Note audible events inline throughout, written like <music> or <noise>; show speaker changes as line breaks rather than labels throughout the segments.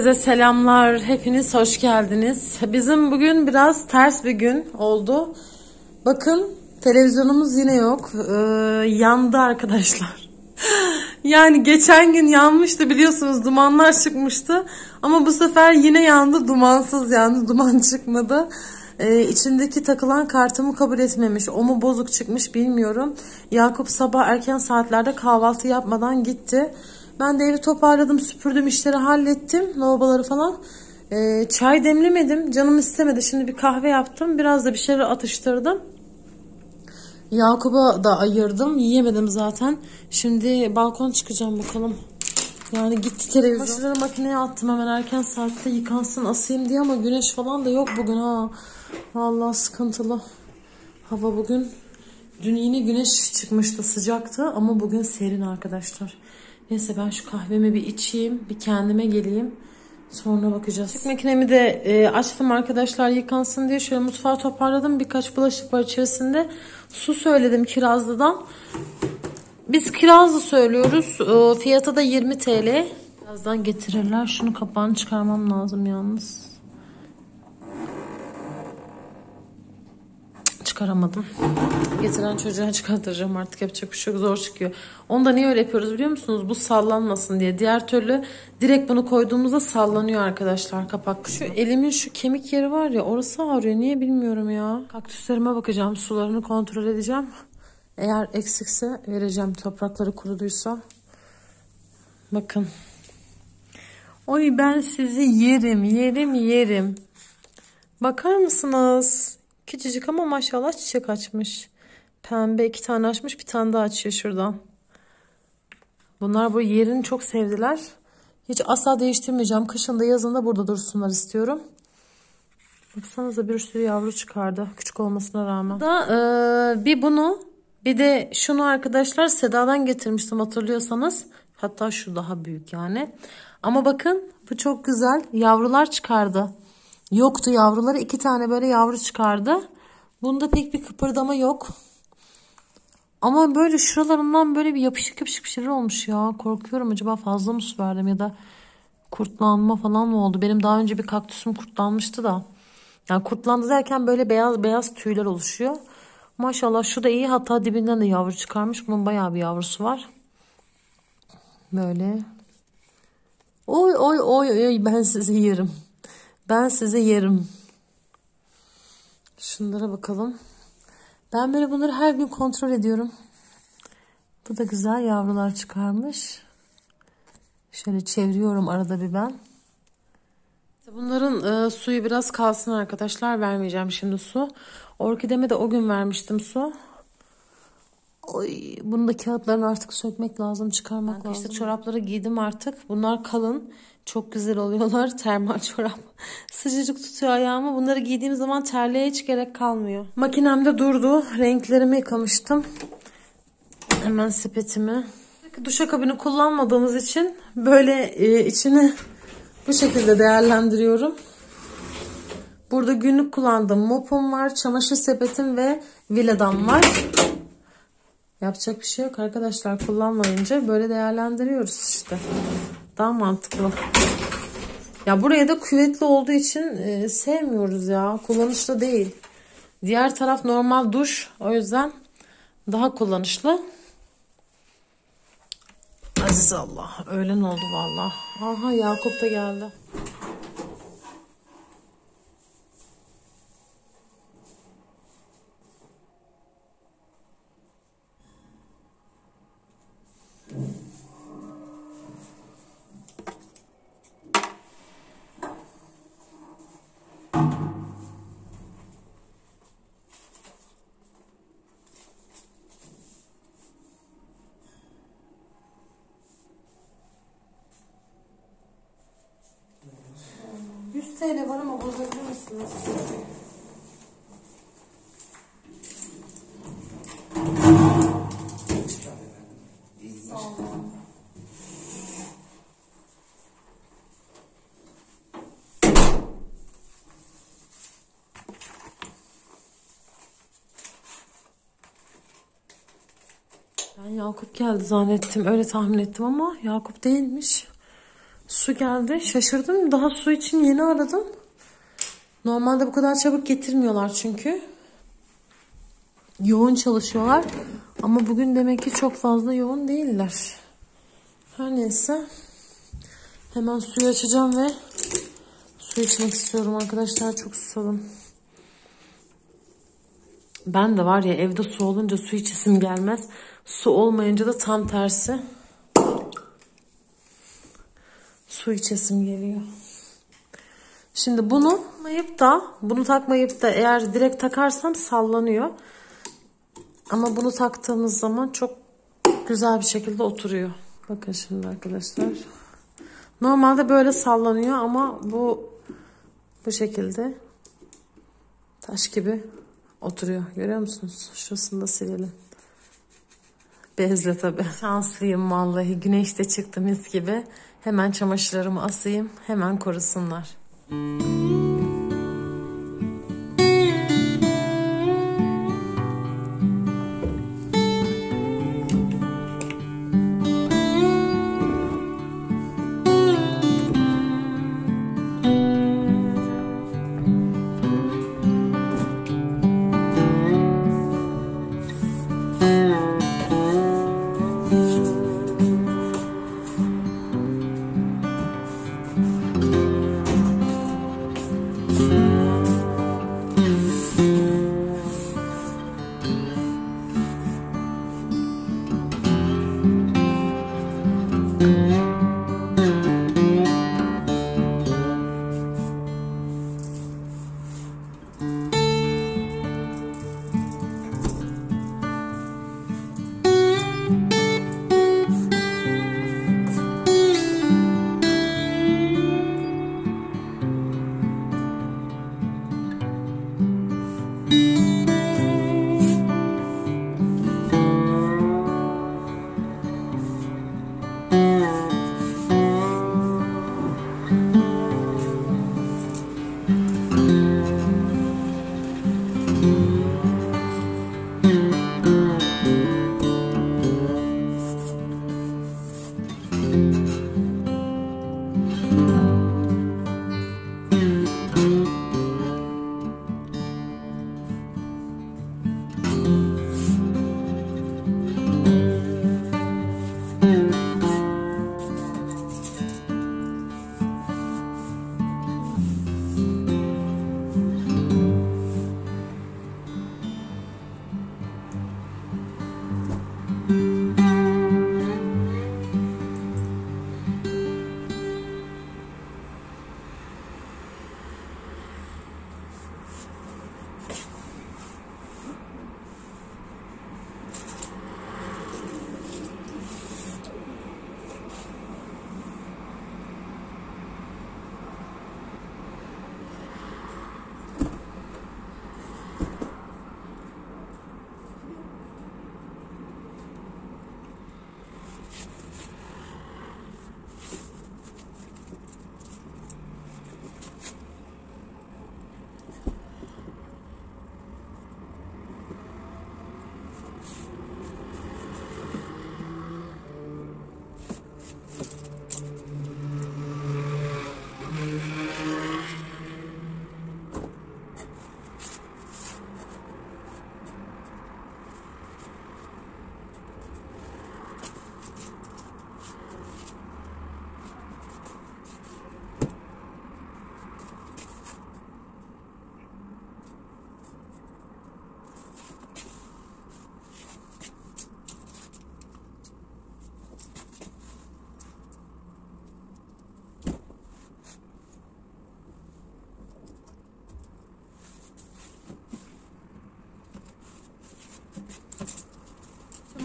Herkese selamlar. Hepiniz hoş geldiniz. Bizim bugün biraz ters bir gün oldu. Bakın televizyonumuz yine yok. Ee, yandı arkadaşlar. <laughs> yani geçen gün yanmıştı biliyorsunuz dumanlar çıkmıştı. Ama bu sefer yine yandı dumansız yandı duman <laughs> çıkmadı. Ee, içindeki takılan kartımı kabul etmemiş. O mu bozuk çıkmış bilmiyorum. Yakup sabah erken saatlerde kahvaltı yapmadan gitti. Ben de evi toparladım, süpürdüm, işleri hallettim. Lavaboları falan. Ee, çay demlemedim. Canım istemedi. Şimdi bir kahve yaptım. Biraz da bir şeyler atıştırdım. Yakup'a da ayırdım. Yiyemedim zaten. Şimdi balkon çıkacağım bakalım. Yani gitti televizyon. Başları makineye attım hemen erken saatte yıkansın asayım diye ama güneş falan da yok bugün ha. Vallahi sıkıntılı. Hava bugün dün yine güneş çıkmıştı sıcaktı ama bugün serin arkadaşlar. Neyse ben şu kahvemi bir içeyim, bir kendime geleyim. Sonra bakacağız. Bulaşık makinemi de e, açtım arkadaşlar yıkansın diye. Şöyle mutfağı toparladım. Birkaç bulaşık var içerisinde. Su söyledim kirazlıdan. Biz kirazlı söylüyoruz. E, fiyatı da 20 TL. Birazdan getirirler. Şunu kapağını çıkarmam lazım yalnız. Çıkaramadım. Getiren çocuğa <laughs> çıkartacağım artık yapacak bir şey yok zor çıkıyor. Onu da niye öyle yapıyoruz biliyor musunuz? Bu sallanmasın diye. Diğer türlü direkt bunu koyduğumuzda sallanıyor arkadaşlar kapak. Şu elimin şu kemik yeri var ya orası ağrıyor. Niye bilmiyorum ya. Kaktüslerime bakacağım. Sularını kontrol edeceğim. <laughs> Eğer eksikse vereceğim toprakları kuruduysa. Bakın. Oy ben sizi yerim yerim yerim. Bakar mısınız? Küçücük ama maşallah çiçek açmış. Pembe iki tane açmış bir tane daha açıyor şuradan. Bunlar bu yerini çok sevdiler. Hiç asla değiştirmeyeceğim. Kışında yazında burada dursunlar istiyorum. Baksanıza bir sürü yavru çıkardı. Küçük olmasına rağmen. Da, e, bir bunu bir de şunu arkadaşlar Seda'dan getirmiştim hatırlıyorsanız. Hatta şu daha büyük yani. Ama bakın bu çok güzel. Yavrular çıkardı. Yoktu yavruları. iki tane böyle yavru çıkardı. Bunda pek bir kıpırdama yok. Ama böyle şuralarından böyle bir yapışık yapışık bir şeyler olmuş ya. Korkuyorum acaba fazla mı su verdim ya da kurtlanma falan mı oldu? Benim daha önce bir kaktüsüm kurtlanmıştı da. Yani kurtlandı derken böyle beyaz beyaz tüyler oluşuyor. Maşallah şu da iyi. Hatta dibinden de yavru çıkarmış. Bunun bayağı bir yavrusu var. Böyle. Oy oy oy oy ben sizi yerim. Ben size yerim. Şunlara bakalım. Ben böyle bunları her gün kontrol ediyorum. Bu da güzel yavrular çıkarmış. Şöyle çeviriyorum arada bir ben. Bunların e, suyu biraz kalsın arkadaşlar. Vermeyeceğim şimdi su. Orkideme de o gün vermiştim su. Oy, bunu da kağıtlarını artık sökmek lazım, çıkarmak ben lazım. İşte çorapları giydim artık. Bunlar kalın. Çok güzel oluyorlar. <laughs> Termal çorap. Sıcacık tutuyor ayağımı. Bunları giydiğim zaman terliğe hiç gerek kalmıyor. Makinemde durdu. Renklerimi yıkamıştım. Hemen sepetimi. Duşakabini kullanmadığımız için böyle e, içini bu şekilde değerlendiriyorum. Burada günlük kullandığım mopum var, çamaşır sepetim ve villadan var. Yapacak bir şey yok arkadaşlar. Kullanmayınca böyle değerlendiriyoruz işte. Daha mantıklı. Ya buraya da küvetli olduğu için e, sevmiyoruz ya. Kullanışlı değil. Diğer taraf normal duş. O yüzden daha kullanışlı. Aziz Allah. Öğlen oldu valla. Aha Yakup da geldi. TL var ama bozabilir misiniz? Ben Yakup geldi zannettim. Öyle tahmin ettim ama Yakup değilmiş. Su geldi. Şaşırdım. Daha su için yeni aradım. Normalde bu kadar çabuk getirmiyorlar çünkü. Yoğun çalışıyorlar. Ama bugün demek ki çok fazla yoğun değiller. Her neyse. Hemen suyu açacağım ve su içmek istiyorum arkadaşlar. Çok susadım. Ben de var ya evde su olunca su içesim gelmez. Su olmayınca da tam tersi. Su içesim geliyor. Şimdi bunu takmayıp da bunu takmayıp da eğer direkt takarsam sallanıyor. Ama bunu taktığımız zaman çok güzel bir şekilde oturuyor. Bakın şimdi arkadaşlar. Normalde böyle sallanıyor ama bu bu şekilde taş gibi oturuyor. Görüyor musunuz? Şurasını da silelim. Bezle tabi. Şanslıyım vallahi. Güneş de çıktı mis gibi. Hemen çamaşırlarımı asayım. Hemen korusunlar.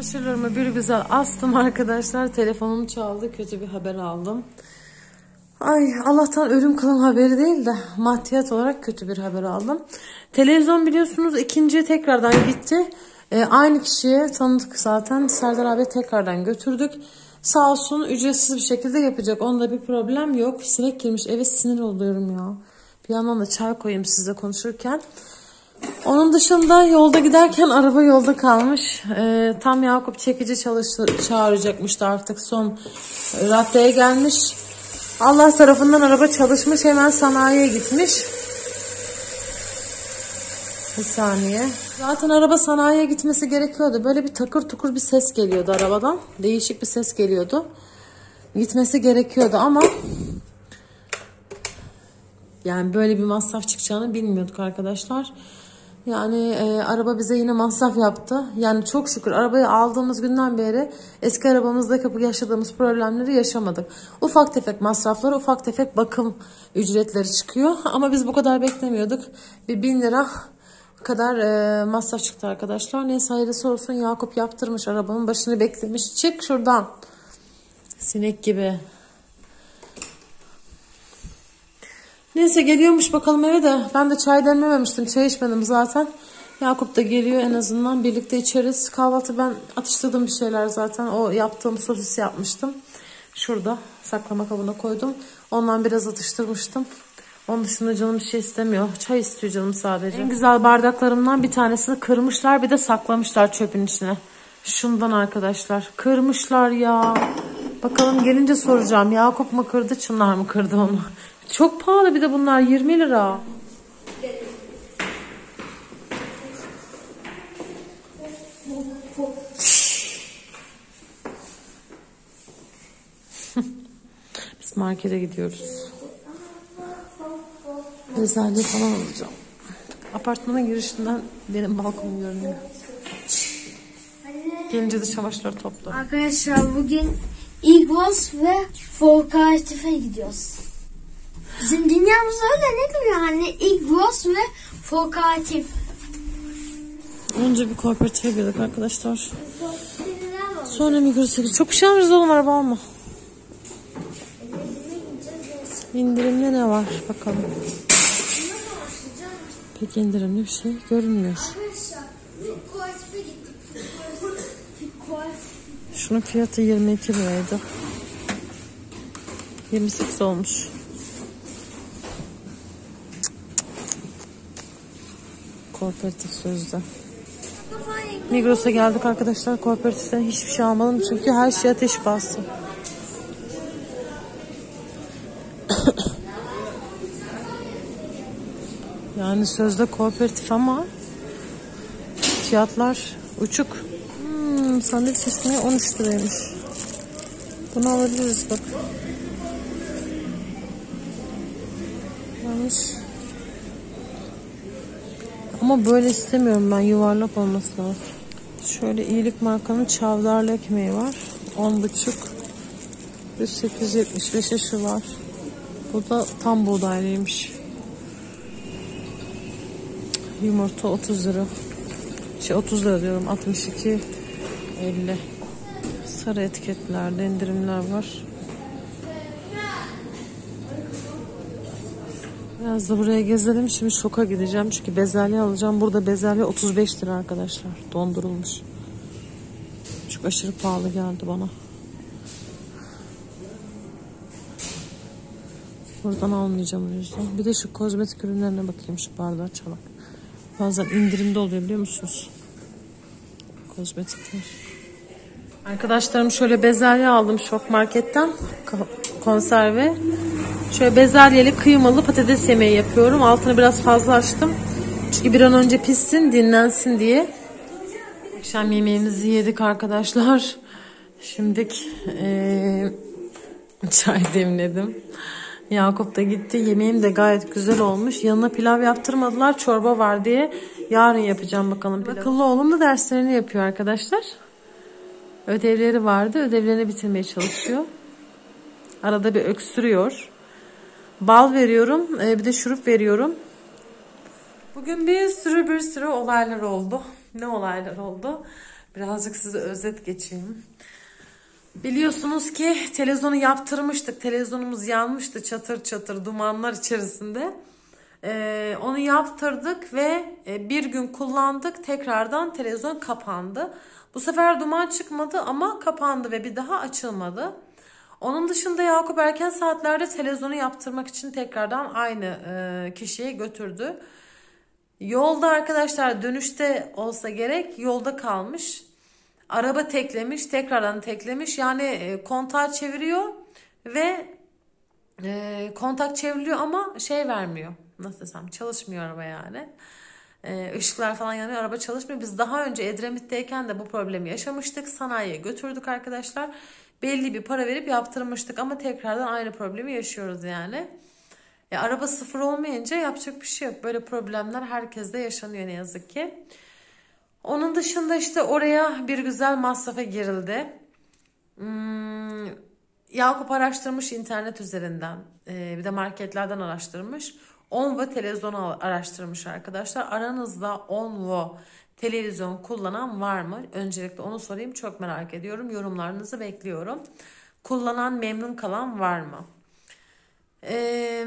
Çamaşırlarımı bir güzel astım arkadaşlar. Telefonum çaldı. Kötü bir haber aldım. Ay Allah'tan ölüm kalım haberi değil de maddiyat olarak kötü bir haber aldım. Televizyon biliyorsunuz ikinciye tekrardan gitti. Ee, aynı kişiye tanıdık zaten. Serdar abi tekrardan götürdük. Sağ olsun ücretsiz bir şekilde yapacak. Onda bir problem yok. Sinek girmiş eve sinir oluyorum ya. Bir yandan da çay koyayım sizle konuşurken. Onun dışında yolda giderken araba yolda kalmış. Ee, tam Yakup çekici çalıştı, çağıracakmıştı artık son raddeye gelmiş. Allah tarafından araba çalışmış hemen sanayiye gitmiş. Bir saniye. Zaten araba sanayiye gitmesi gerekiyordu. Böyle bir takır tukur bir ses geliyordu arabadan. Değişik bir ses geliyordu. Gitmesi gerekiyordu ama yani böyle bir masraf çıkacağını bilmiyorduk arkadaşlar. Yani e, araba bize yine masraf yaptı. Yani çok şükür arabayı aldığımız günden beri eski arabamızda yaşadığımız problemleri yaşamadık. Ufak tefek masraflar, ufak tefek bakım ücretleri çıkıyor. <laughs> Ama biz bu kadar beklemiyorduk. Bir bin lira kadar e, masraf çıktı arkadaşlar. Neyse hayırlısı olsun Yakup yaptırmış arabanın başını beklemiş. Çık şuradan. Sinek gibi. Neyse geliyormuş bakalım eve de. Ben de çay demlememiştim. Çay içmedim zaten. Yakup da geliyor en azından. Birlikte içeriz. Kahvaltı ben atıştırdım bir şeyler zaten. O yaptığım sosis yapmıştım. Şurada saklama kabına koydum. Ondan biraz atıştırmıştım. Onun dışında canım bir şey istemiyor. Çay istiyor canım sadece. En güzel bardaklarımdan bir tanesini kırmışlar. Bir de saklamışlar çöpün içine. Şundan arkadaşlar. Kırmışlar ya. Bakalım gelince soracağım. Yakup mu kırdı, Çınar mı kırdı onu? Çok pahalı bir de bunlar 20 lira. Biz markete gidiyoruz. Bezelye falan alacağım. Apartmanın girişinden benim balkonum görünüyor. Gelince de çamaşırları topla.
Arkadaşlar bugün Igos ve Folkatife gidiyoruz. Bizim dünyamız öyle ne bileyim hani Igos ve Folkatif.
Önce bir kooperatife girdik arkadaşlar. Sonra Migros'a. Çok bir şey almışız oğlum araba alma. İndirimde ne var bakalım. Pek indirimli bir şey görünmüyor. Şunun fiyatı 22 liraydı. 28 olmuş. Kooperatif sözde. Migros'a geldik arkadaşlar. Kooperatiften hiçbir şey almadım çünkü her şey ateş bastı. <coughs> yani sözde kooperatif ama fiyatlar uçuk. Hmm, sandviç çeşitliği 13 liraymış. Bunu alabiliriz bak. Yanlış. Ama böyle istemiyorum ben. Yuvarlak olması lazım. Şöyle iyilik markanın çavdarlı ekmeği var. 10 buçuk. 875'e şu var. Bu da tam buğdaylıymış. Yumurta 30 lira. Şey 30 lira diyorum. 62 50. Sarı etiketlerde indirimler var. Biraz da buraya gezelim. Şimdi şoka gideceğim. Çünkü bezelye alacağım. Burada bezelye 35 lira arkadaşlar. Dondurulmuş. Çok aşırı pahalı geldi bana. Buradan almayacağım o yüzden. Bir de şu kozmetik ürünlerine bakayım şu bardağı çalak. Bazen indirimde oluyor biliyor musunuz? Kozmetikler. Arkadaşlarım şöyle bezelye aldım şok marketten. Konserve. Şöyle bezelyeli kıymalı patates yemeği yapıyorum. Altını biraz fazla açtım. Çünkü bir an önce pişsin, dinlensin diye. Akşam yemeğimizi yedik arkadaşlar. Şimdi ee, çay demledim. Yakup da gitti. Yemeğim de gayet güzel olmuş. Yanına pilav yaptırmadılar. Çorba var diye. Yarın yapacağım bakalım. Pilav. Akıllı oğlum da derslerini yapıyor arkadaşlar. Ödevleri vardı. Ödevlerini bitirmeye çalışıyor. Arada bir öksürüyor. Bal veriyorum. Bir de şurup veriyorum. Bugün bir sürü bir sürü olaylar oldu. Ne olaylar oldu? Birazcık size özet geçeyim. Biliyorsunuz ki televizyonu yaptırmıştık. Televizyonumuz yanmıştı çatır çatır dumanlar içerisinde. Ee, onu yaptırdık ve bir gün kullandık. Tekrardan televizyon kapandı. Bu sefer duman çıkmadı ama kapandı ve bir daha açılmadı. Onun dışında Yakup erken saatlerde televizyonu yaptırmak için tekrardan aynı e, kişiye götürdü. Yolda arkadaşlar dönüşte olsa gerek yolda kalmış. Araba teklemiş tekrardan teklemiş yani e, kontağı çeviriyor ve e, kontak çevriliyor ama şey vermiyor. Nasıl desem çalışmıyor araba yani. E, ışıklar falan yanıyor araba çalışmıyor. Biz daha önce Edremit'teyken de bu problemi yaşamıştık. Sanayiye götürdük arkadaşlar. Belli bir para verip yaptırmıştık ama tekrardan aynı problemi yaşıyoruz yani. E, araba sıfır olmayınca yapacak bir şey yok. Böyle problemler herkeste yaşanıyor ne yazık ki. Onun dışında işte oraya bir güzel masrafa girildi. Hmm, Yakup araştırmış internet üzerinden. Ee, bir de marketlerden araştırmış. Onvo televizyonu araştırmış arkadaşlar. Aranızda Onvo televizyon kullanan var mı? Öncelikle onu sorayım. Çok merak ediyorum. Yorumlarınızı bekliyorum. Kullanan memnun kalan var mı? Ee,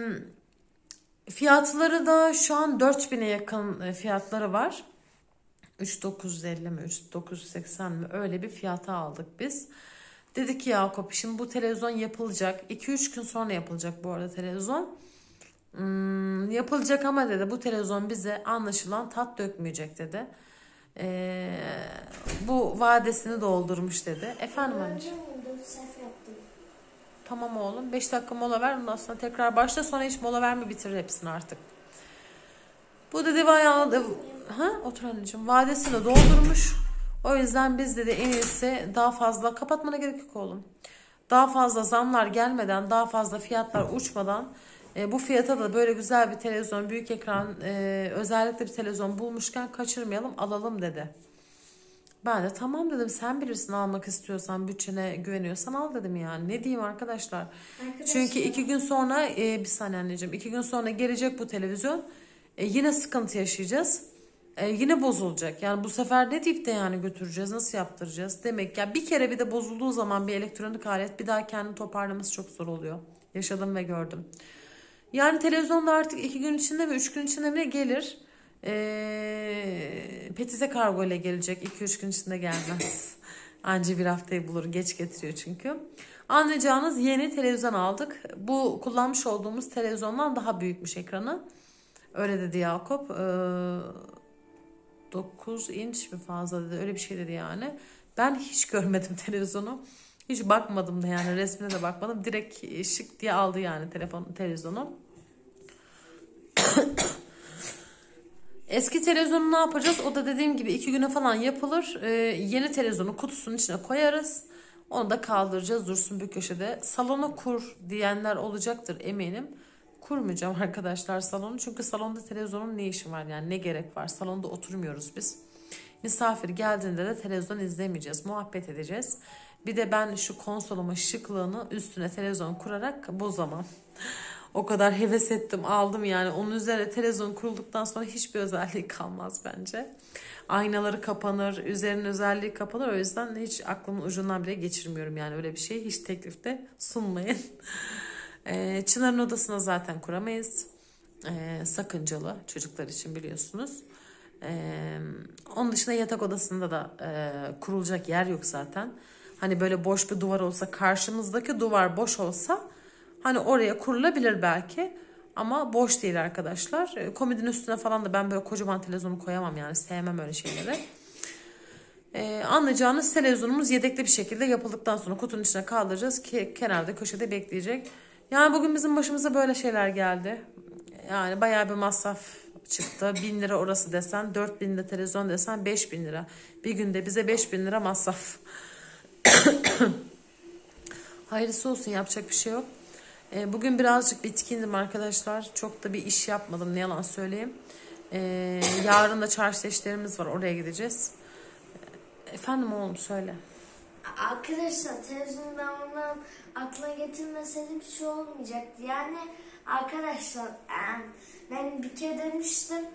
fiyatları da şu an 4000'e yakın e, fiyatları var. 3950 mi 3980 mi öyle bir fiyata aldık biz. Dedi ki Yakup şimdi bu televizyon yapılacak. 2-3 gün sonra yapılacak bu arada televizyon. Hmm, yapılacak ama dedi bu televizyon bize anlaşılan tat dökmeyecek dedi. Ee, bu vadesini doldurmuş dedi. Efendim anneciğim. Tamam oğlum 5 dakika mola ver ondan sonra tekrar başla sonra hiç mola verme bitir hepsini artık. Bu dedi bayağı ha otur anneciğim vadesini doldurmuş. O yüzden biz dedi en iyisi daha fazla kapatmana gerek yok oğlum. Daha fazla zamlar gelmeden, daha fazla fiyatlar uçmadan e, bu fiyata da böyle güzel bir televizyon, büyük ekran, e, özellikle bir televizyon bulmuşken kaçırmayalım, alalım dedi. Ben de tamam dedim sen bilirsin almak istiyorsan bütçene güveniyorsan al dedim yani. Ne diyeyim arkadaşlar. arkadaşlar. Çünkü iki gün sonra e, bir saniye anneciğim iki gün sonra gelecek bu televizyon. E, yine sıkıntı yaşayacağız e, yine bozulacak. Yani bu sefer ne deyip de yani götüreceğiz, nasıl yaptıracağız demek. Ya bir kere bir de bozulduğu zaman bir elektronik alet bir daha kendini toparlaması çok zor oluyor. Yaşadım ve gördüm. Yani televizyonda artık iki gün içinde ve üç gün içinde bile gelir. E, petize kargo ile gelecek. 2-3 gün içinde gelmez. <laughs> Anca bir haftayı bulur. Geç getiriyor çünkü. Anlayacağınız yeni televizyon aldık. Bu kullanmış olduğumuz televizyondan daha büyükmüş ekranı. Öyle dedi Yakup. Ee, 9 inç mi fazla dedi. Öyle bir şey dedi yani. Ben hiç görmedim <laughs> televizyonu. Hiç bakmadım da yani resmine de bakmadım. Direkt şık diye aldı yani telefon televizyonu. Eski televizyonu ne yapacağız? O da dediğim gibi iki güne falan yapılır. Ee, yeni televizyonu kutusunun içine koyarız. Onu da kaldıracağız dursun bir köşede. Salonu kur diyenler olacaktır eminim kurmayacağım <laughs> arkadaşlar salonu. Çünkü salonda televizyonun ne işi var yani ne gerek var. Salonda oturmuyoruz biz. Misafir geldiğinde de televizyon izlemeyeceğiz. Muhabbet edeceğiz. Bir de ben şu konsolumun şıklığını üstüne televizyon kurarak bozamam. <laughs> o kadar heves ettim aldım yani. Onun üzerine televizyon kurulduktan sonra hiçbir özelliği kalmaz bence. Aynaları kapanır, üzerinin özelliği kapanır. O yüzden hiç aklımın ucundan bile geçirmiyorum yani öyle bir şey. Hiç teklifte sunmayın. <laughs> E, Çınar'ın odasına zaten kuramayız. E, sakıncalı çocuklar için biliyorsunuz. E, onun dışında yatak odasında da e, kurulacak yer yok zaten. Hani böyle boş bir duvar olsa karşımızdaki duvar boş olsa hani oraya kurulabilir belki. Ama boş değil arkadaşlar. E, komodinin üstüne falan da ben böyle kocaman televizyonu koyamam yani sevmem öyle şeyleri. Ee, anlayacağınız televizyonumuz yedekli bir şekilde yapıldıktan sonra kutunun içine kaldıracağız ki kenarda köşede bekleyecek. Yani bugün bizim başımıza böyle şeyler geldi. Yani bayağı bir masraf çıktı. Bin lira orası desen, dört bin lira televizyon desen beş bin lira. Bir günde bize beş bin lira masraf. <coughs> Hayırlısı olsun yapacak bir şey yok. E, bugün birazcık bitkindim arkadaşlar. Çok da bir iş yapmadım ne yalan söyleyeyim. E, yarın da çarşı işlerimiz var oraya gideceğiz. Efendim oğlum söyle.
Arkadaşlar televizyondan bundan aklına getirmeseydim bir şey olmayacaktı. Yani arkadaşlar ben bir kere demiştim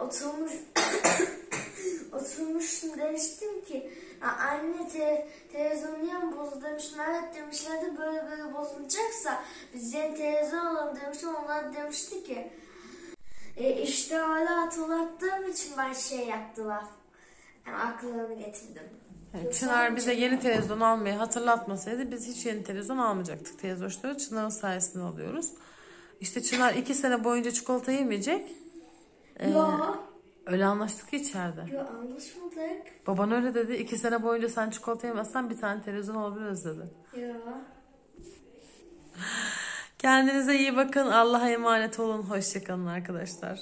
oturmuş <coughs> oturmuştum demiştim ki anne te, televizyon niye mi bozuldu demiştim. Evet demişlerdi böyle böyle bozulacaksa biz yeni televizyon alalım demiştim. Onlar demişti ki e, işte hala hatırlattığım için ben şey yaptılar. Yani akıllarını getirdim.
Yani Çınar bize yeni televizyon almayı hatırlatmasaydı biz hiç yeni televizyon almayacaktık televizyonları. Çınar'ın sayesinde alıyoruz. İşte Çınar iki sene boyunca çikolata yemeyecek.
Ee, ya.
Öyle anlaştık içeride.
Yok anlaşmadık.
Baban öyle dedi. iki sene boyunca sen çikolata yemezsen bir tane televizyon alabiliriz dedi.
Ya.
Kendinize iyi bakın. Allah'a emanet olun. Hoşçakalın arkadaşlar.